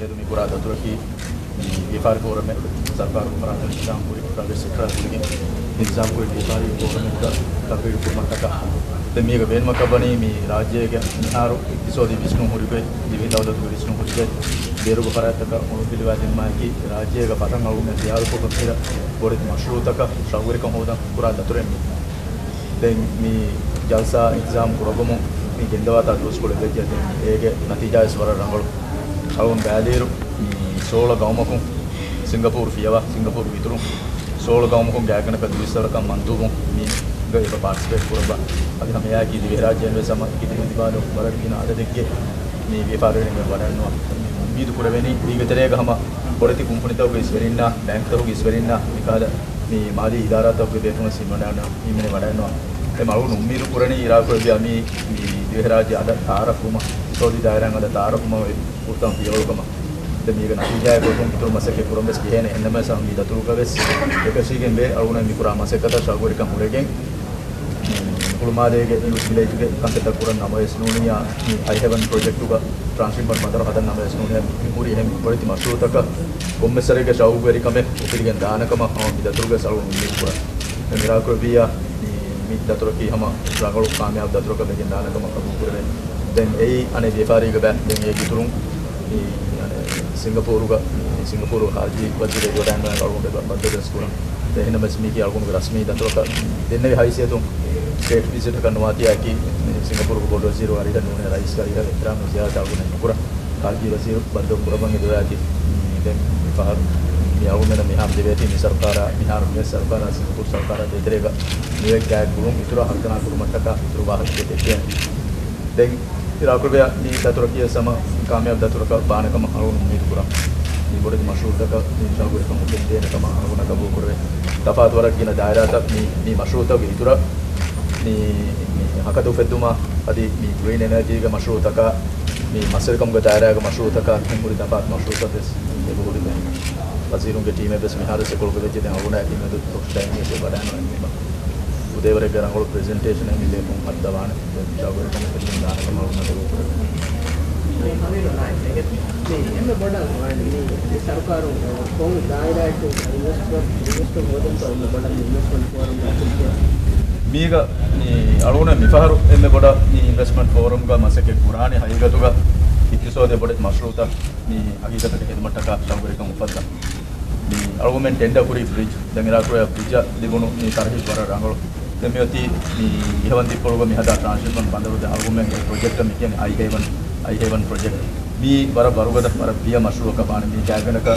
yatırım burada Turkey व्यापार forum में सरकार को फराहम निज़ाम पूरी प्राइवेट सेक्टर लेकिन निज़ाम पूरी व्यापारी फोरम में तबीर को मक्का तो मेरे बेन मक्का बनी मी राज्य के आरो किसोदी विष्णु हो रुपए जीवित आवदत को विष्णु हो रुपए बेरो को फराह तक उन दिल वाजिन माय की राज्य का पतंग आउ में दिहार को गंभीर बोरे मशरू तक शावर कम होदा पूरा दतुरे में लेकिन मी जलसा इंतजाम को रबमो मी जिंदाबाद दोस्त को लेकर जाते हैं एक नतीजा इस बार रंगड़ බෑදීරු මේ සෝල ගෞමකුන් සිංගපූර් ෆියවා සිංගපූර් විතුරු සෝල ගෞමකුන් ගෑකනක දුවිස්සරකම් මන්තුකුන් මේ ගේක පාර්ටිසිපේට් කුරබ අද හැම යාකි දිවි රාජ්‍යයෙන් වේ සම කිති දිබාදු වරක් දින අද දෙක්ගේ මේ ව්‍යාපාරයෙන් වඩන්නවා. මීදු කුරවෙනි දීගතරේ ගහම පොලිති කුම්පනිතවගේ ඉස්වරින්නා බැංකතවගේ ඉස්වරින්නා මිකාද මේ මාදී ඉදාරාතවගේ බේතුන සිමනන ඉමනේ වඩන්නවා. මලුණු උම්මීරු පුරණ ඉරාකුරගේ අමි දිවහරාජ්‍ය අද තාරකුම සෝදි දායරන් අද තාරකුම උත්තම් පියවලකම මේක නතිජාය කොතුම් පිටුරු මසකේ පුරම්බස් කියන එන්නම සම්මි දතුරු කවෙස්. එකසීගෙන් බේ අරුණ මිකුරා මසකත ශාගුරික මුරගෙන්. කුළුමාදේගේ නිවස් විලේජ්ගේ කන්තත පුරන් නම එස්නෝනියා අයි හෙවන් ප්‍රොජෙක්ට් උග ට්‍රාන්ස්ෆර්මර් මතර හදන නම එස්නෝනියා මිකුරි එහෙම පොලිති මස්රූතක කොම්මසරගේ ශාගුරිකම උපිරිගෙන් දානකම හම දතුරුගේ සලුණු මිකුරා මිරාකුරබියා මිත් දතුරකී හම රගලු කාමයාව දතුරක දෙකින් දානකම කබු කරවෙන් දැන් ඒ අනේ ව්‍යාපාරික බැංක් දැන් ඒ ගිතුරුන් සිංගපූරුග සිංගපූරු කාර්ජී වදිරේ ගොඩන් අරගොඩ බද්දස් කුරන් දෙහෙන මස්මීකි අරගොඩ රස්මී දන්තරක දෙන්නේ හයිසියතුන් ස්ටේට් විසිට කරනවා තියකි සිංගපූරු ගොඩ වසීරු හරිද නෝනේ රයිස් කරීලා විතරම සියාට අගුණ කුර කාර්ජී වසීරු බද්ද කුරබන් දොයාකි දැන් පහර යාවුනන මිහාම් දෙවේති මි සර්කාර මිහාර මි සර්කාර සිංගපූරු සර්කාර දෙතරේක නිවෙක් ගෑ කුරුම් විතර හක්තනා කුරුමට්ටක විතර වාහක දෙකේ. දැන් ඉරාකුරගේ මේ දතුරකිය සම කාමයක් දතුරක බානකම හරුණු මේට පුරා. මේ බොඩේ මෂරූතක මේ ශාගුරක මුදෙන් දෙනකම හරුණ ගබෝ කරේ. තපාත් වරක් කියන දායරාතක් මේ මේ මෂරූතක විතර මේ මේ හකදෝ ෆෙද්දුමා අදී මේ ග්‍රීන් එනර්ජි එක මෂරූතක මේ මසල්කම්ග දායරාග මෂරූතක මුරි තපාත් මෂරූතක දෙස් මේ බොඩේ වසීරුන්ගේ ටීම් එක බස් මිහාරසේ කොල්ක වෙච්ච දැන් හරුණ ඇති මේ දුක් තොක්ෂයන් මේ බඩන වෙන්නේ ඒක මේ එන්න බඩල් වන්නේ සරකාරු කොම් දායරාට ඉන්වෙස්ටර් ඉන්වෙස්ටර් හොදන් තෝම බඩල් ඉන්වෙස්ට්මන්ට් ෆෝරම් එකක් මීග අරුණ මිෆහරු එන්න ගොඩ ඉන්වෙස්ට්මන්ට් ෆෝරම් ಗ ಮಸಕೆ ಕುರಾನಿ ಹೈಗತುಗ ಇಕ್ಕಿಸೋದೆ ಬಡತ್ ಮಶ್ರೂತ ನೀ ಹಗೀಗತಕ್ಕೆ ಹೆದ್ಮಟ್ಟಕ ಶೌಗರಿಕ ಮುಫದ್ದ ni argument tenda kuri bridge dangera kuri bridge libunu ni tarhis wara rangol demioti ni ihwan di polugo mi hada transition bandaru de argument project mi ken i haven i haven project. Mi wara baruga da wara biya mashru ka bani mi jaganaka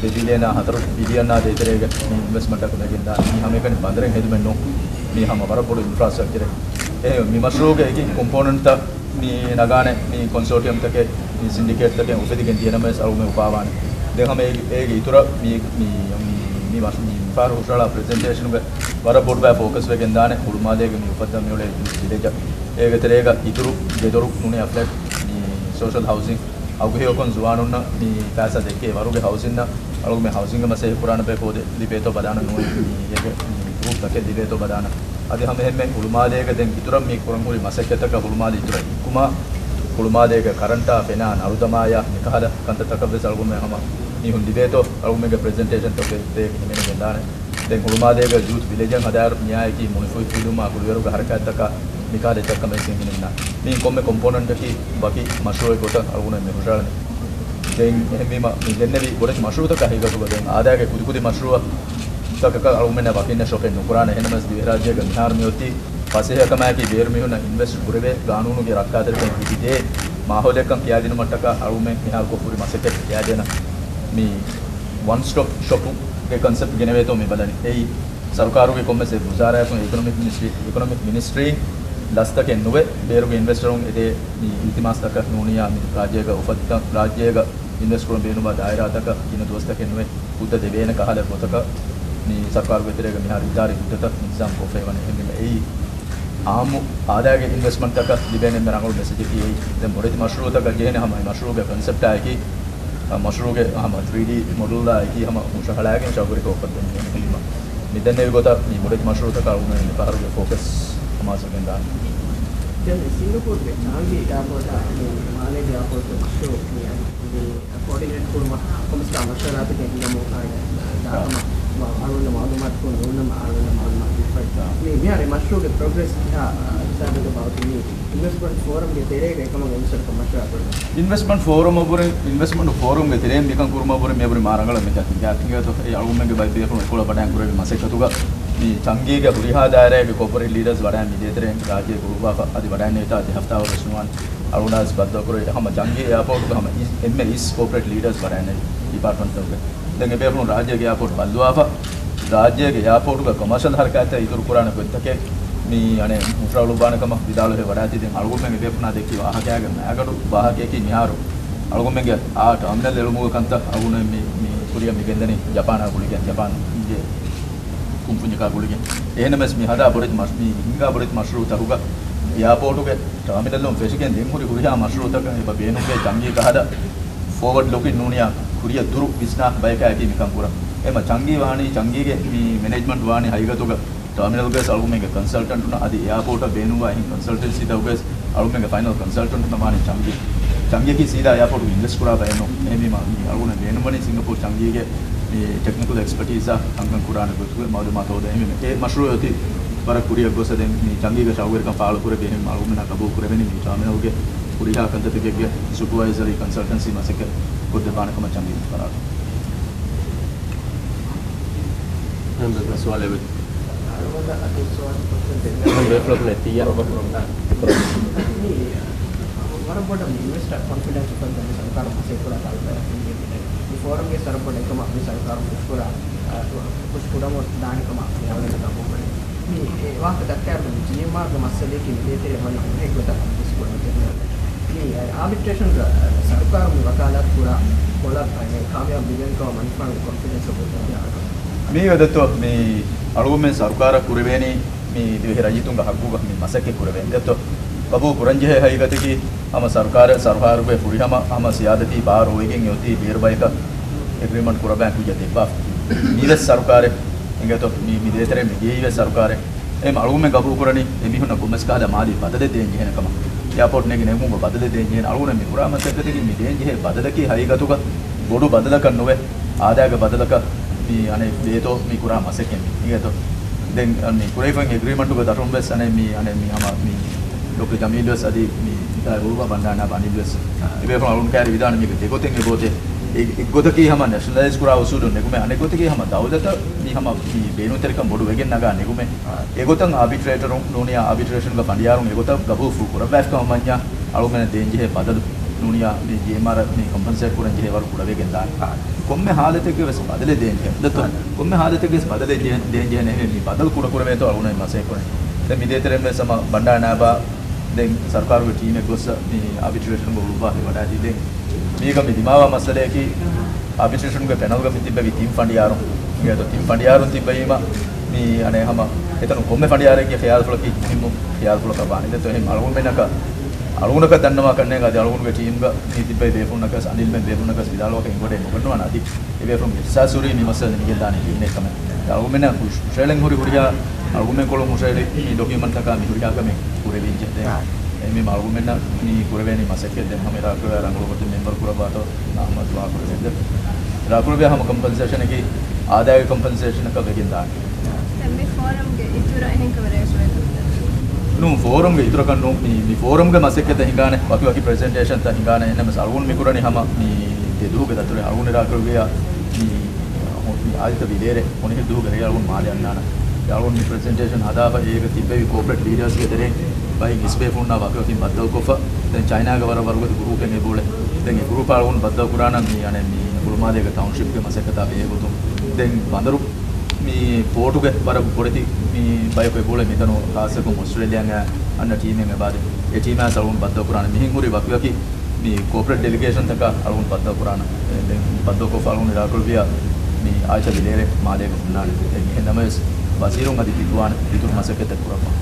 de bilena hataru billion na de terega ni investment ka daginda ni hame kan bandare hedmen no mi hama wara podu infrastructure eh mi mashru ge ki component ta mi nagane mi consortium take mi syndicate take ufedigen diena mes argument upawane දැන් හැම ඒගේ ඉතුර මේ මේ මේ වස් මේ පාර උසලා presentation එක වර බොඩ් බෑ ફોකස් එකෙන් දාන්නේ. කුළුමාදේගේ මේ උපත මේ වල ඉලෙජ ඒක තරේක ඉතුරු දෙදොරු නුනේ අප්ලැට් මේ සෝෂල් හවුසින් අවගේ ඔකන් ජුවානුන්න මේ පාස දෙකේ වරුගේ හවුසින් න අලුගේ හවුසින් මසේ පුරාණ පේ පොදේ ලිපේතෝ බදාන නුනේ? ඒක ගෲප් තකේ ලිපේතෝ බදාන අද හැම හැම කුළුමාදේක දැන් ඉතුරු මේ කුරංගුලි මසෙක්කතක කුළුමාදේ ඉතුරු කුමා? කුළුමාදේක කරන්ටා පෙනා නරුදමාය නිකහල කන්තතක වෙසල්ගුමේ හැම nihun dibeto algumega presentation to te himene gendane den hulmadega youth village an hadar nyaay ki munifoi filuma kulweru harakat taka mikade takka me singinna min komme component ki baki mashruwe gota alguna me hushalne den ehmima min dennevi godak mashruwe taka higa to den aadage kudi kudi mashruwa taka algumena bakinna shopen nukurana enemas divirajya gandhar meoti පසේ කමෑකි බේරමිහුන invest කුරවේ ගානූනුගේ රක්කාතරකන් හිදිදේ මාහෝලයකම් කියාදින මට්ටක අරුමෙන් මිහාල් කොපුරි මසකෙත් කියාදෙන මේ one stop ෂොප්ගේ concept ගෙනවේතෝ මේ බලන්නේ. ඒ සරකාරුගේ කොම්මසේ වුසාරයතුන් economic ministry economic ministry ලස්තකෙන් නුවේ බේරුගේ ඉන්වෙස්ටරුන් එදේ මේ ඉතිමාස්තක නෝනියා මේ රාජ්‍යයක උපත්ත රාජ්‍යයක ඉන්වෙස්ටරුන් බේනුවා දායරාතක කින දොස්තකෙන් නුවේ බුද්ධ දෙවේන කහල පොතක මේ සරකාරුගේ විතරේක මිහාර ඉදාරි බුද්ධත නිසම් කොෆේවන එන්නේ ඒ ආමු ආදායගේ ඉන්වෙස්ට්මන්ට් එක ලිබෙනෙන් මරංගොල් මෙසේජ් එකේ. දැන් මොරේති මෂරූතක ගේන හැම මෂරූගේ කන්සෙප්ට් එකේ මශරුගේ හම 3D මොඩල්ලා එක හම මුෂහලාගෙන් ශවරක ඔපත් ීම මෙදන්න ගොත ගොඩක් මශරුත කරුණ පාරග ෆෝකස් හමාසගෙන් දාන්න. සිංගපූර් නාගේ ඩාපෝට මාලේ ඩාපෝට ෂෝ කෝඩිනේට් කරනවා කොමස්ට අවශ්‍ය රාපිට නමෝ කාර්ය දාන මාරුණ මාළුමත් කොන නම ආරණ මේ මෙහානේ මෂ්රූම්ගේ ප්‍රොග්‍රස් අත්සාරක පවතින්නේ ඉන්වෙස්ට්මන්ට් ෆෝරම්ගේ තෙරේ එකම වෙන්සර් කමචා කරනවා ඉන්වெஸ்ට්මන්ට් ෆෝරම් ඔබරේ ඉන්වெஸ்ට්මන්ට් ෆෝරම්ගේ තෙරේ මේකන් කුරුම ඔබරේ මේ ඔබරේ මාරංගල මේක අතිගත ඒ අලුමගේ බයිබේ කොන කොල පඩයන් කුරේ මසෙක් තුග මේ චංගීගේ පුරිහාදාරයේ කොපරේ ලීඩර්ස් වඩයන් විදේතරෙන් රාජ්‍ය කුරුවා අධි වඩයන් නේතා අධි හෆ්තාව රසුණුවන් අරුණාස් බද්දකරේ හම ජංගී එයාපෝට් හම එම්එස් කෝපරේට් ලීඩර්ස් වඩයන් ඩිපාර්ට්මන්ට් එක. දැන් මේ බේපුණු රාජ්‍යගේ එයාපෝට් බල්දුවාපා රාජ්‍යයේ යාපෝටුක කොමර්ෂල් හරකත ඉදිරි කරන කොත්තකේ මේ අනේ මුත්‍රාවලු බානකම විදාලේ වඩාති දැන් අලුගොම්මෙන් ඉපෙපුනා දෙක්කි වාහකයාගේ නෑගඩු වාහකයකින් යාරු අලුගොම්මෙන්ගේ ආ ටර්මිනල් එළුමුව කන්ත අගුණ මේ මේ කුරිය මෙගෙන්දනේ ජපානා කුලිකෙන් ජපාන ඉන්නේ කුම්පුණිකා කුලිකෙන් එහෙනම්ස් මේ හදා බොරිත් මස් මේ හිංගා බොරිත් මස්රූත අරුගා යාපෝටුගේ ටර්මිනල් ලොම් ෆෙෂිකෙන් දෙන් මුරි කුරියා මස්රූතක ඉබ බේනුගේ ජම්ජී කහද ෆෝවර්ඩ් ලොකින් නූනියා කුරිය දුරු විස්නා බයකයි මිකම් කුරා එම චංගී වාහනේ චංගීගේ මේ මැනේජ්මන්ට් වාහනේ හයිගතුක ටර්මිනල් ගස් අලුම එක කන්සල්ටන්ට් උන. අද එයාපෝට බේනුවා. එහින් කන්සල්ටෙන්සි දවස් අලුම එක ෆයිනල් කන්සල්ටන්ට් උන වාහනේ චංගී. චංගීගේ සීදා එයාපෝට ඉන්වෙස්ට් කරා බයනෝ එමේ මම අලුම බේනුවනේ සිංගප්පූර් චංගීගේ මේ ටෙක්නිකල් එක්ස්පර්ටිස් අංගන් කුරාන ගොතුක මවද මතෝද එමේ ඒ මෂරූ යති බර කුරිය ගොස දෙන් මේ චංගීගේ ශවුවර කම් පාල කුරේ බේනුම අලුම නා කබෝ කුරේ වෙනි මේ ටර්මිනල්ගේ කුරියා කන්තතිගේ සුපර්වයිසරි කන්සල්ටන්සි මාසක කොද්ද බානකම චංගී කරා. 100 percent level. Hundred from net, yeah. From what about investor confidence from the Sarkar Mase Kura Kalpa? The forum is Sarkar Ekam Apni Sarkar Pushkura Pushkura Mo Dani Kam Apni Avale Kam Apni. මේ වාක දක්කාරු ජීව මාර්ග මස්සලේකින් විදේතේ වන එකකට ඉස්කෝලේ තියෙනවා. මේ ආර්බිට්‍රේෂන් සර්කාරු වකාලත් පුරා කොලක් අනේ කාමයක් බිලියන් කව මනිපන් කොන්ෆිඩන්ස් ඔබ තියෙනවා. මේ වදත්ව මේ අලුගොමෙන් සරකාර කුරවේනි මේ දිවෙහි රජිතුන්ග හක්කුග මේ මසකේ කුරවෙන් දත්ව babu kuranjehe haigati ama sarkar sarharbe furihama ama siyadati bar hoigen yoti birbaika agreement kuraban kujate ba nive sarkare ingato mi mi detere mi geive sarkare em alume gabu kurani emi huna gumes kala mali badade den jehena kama airport nege negu badade den jehena alune mi kurama sekati mi den jehe badadaki haigatuga bodu badalaka nove ආදායක බදලක මේ අනේ දේතෝ මේ කුරා මසකෙන් ඉගතෝ දැන් අනේ කුරේෆන් agreement එක දරුම් bus අනේ මේ අනේ මේ හම මේ Dr. Jamilus adi mi da ruwa bandana banilus ibe from alun kari vidana mi te goten ge bote එක්ගොතකී හම නැශනලයිස් කරා උසුඩු නෙකුම අනෙගොතකී හම දවදත මේ හම මේ බේනු තෙරකම් බොඩු වෙගෙන් නගා නෙකුම. ඒගොතන් ආබිට්‍රේටර් නෝනියා ආබිට්‍රේෂන් ක පඩියාරුන් ඒගොත ගබු ෆු කර බෑස් කම මඤ්ඤා අලුමන දේන්ජේ බදදු නෝනියා මේ ජේමාර මේ කම්පන්සේට් කරන් ජේ වරු කුඩ වෙගෙන් දාන. కొమ్మె హాలతకి వేసి బదిలేదేంటి దత్తు కొమ్మె హాలతకి వేసి బదిలేదేంటి మీ బదలు కూడా కూడా వేతో అవునాయి మా సేకొని ఇదే తరం సమ బండానాబా දැන් සර්කාරුව ටීම ගොස්ස මේ ආබිට්‍රේෂන් ගොළු පාහි වඩාදී දැන් මේක මේ දිමාව මසලයකි ආබිට්‍රේෂන් ගේ පැනල් ගමින් තිබ්බවි තීම් ෆණ්ඩියාරු ගියද තීම් ෆණ්ඩියාරු තිබ්බීම මේ අනේ හැම එතන කොම්මේ ෆණ්ඩියාරේ කිය ඛයාල් ෆලකි නිමු ඛයාල් ෆලක බානේ දතෝ එහෙම අලුම මෙන්නක අලුගුණක දන්නවා කන්නේ ගාදී අලුගුන්ගේ ටීම් ගේ මේ තිබ්බයි බේෆුන්නක අනිල් මෙන් බේෆුන්නක විදාලෝක ඉංගොඩේ මොකනවා නදි ඒ ෆ්‍රොම් සාසුරි මේ මසල් නිගෙල් දානේ ඉන්නේ කම අලුගුන් මෙන්න ශ්‍රේලෙන් හුරි හුරියා අලුගුන් මෙන් කොළොම් හුසේලි මේ ඩොකියුමන්ට් එක මේ හුරියා කමේ කුරේ වින්ජේ මේ මල්ගුමෙන්න මේ කුරවැනි මසකේ දැන් හැම රාකුව රංගලොකට මෙම්බර් කුරබාට නාමත් වාකුරෙන්ද රාකුරබේ හැම කම්පෙන්සේෂන් එකේ ආදාය කම්පෙන්සේෂන් එක වෙකින් දාන්න. මේ ෆෝරම් ගේ ඉතුරු එහෙන් කවරේස් වෙනවා nu forum ge itura kan nu mi mi forum ge masek ke hingane waki waki presentation ta hingane enne mas algun mi kurani hama mi de du ge dature algun ra kru ge ya mi mi ආදිත විදේරේ මොනේ දුහ ge algun මාද යන්නාන algun mi presentation hada ba ege tibbe corporate leaders ge dere bai isbe funna waki waki baddal kofa den china ge wara warugo group ge bole den e group algun baddal kurana mi ane mi kulmade ge township ge මේ පෝටුග බර පොරති මේ බයක බෝල මෙතන කාසක මුස්ට්‍රේලියන් අන්න team එක බාද ඒ team එක සලුන් බද්ද කරාන. මිහින් හුරි වකිවකි මේ corporate ඩෙලිගේෂන් තක අලුන් බද්ද කරාන. බද්ද කෝ ෆලුන් ඉරාකුල් විය මේ ආචා දිලේරේ මාලේ කුණාලි. එන්නම වසීරුන් අදි පිටුවාන පිටුරු මාසකෙත කරපා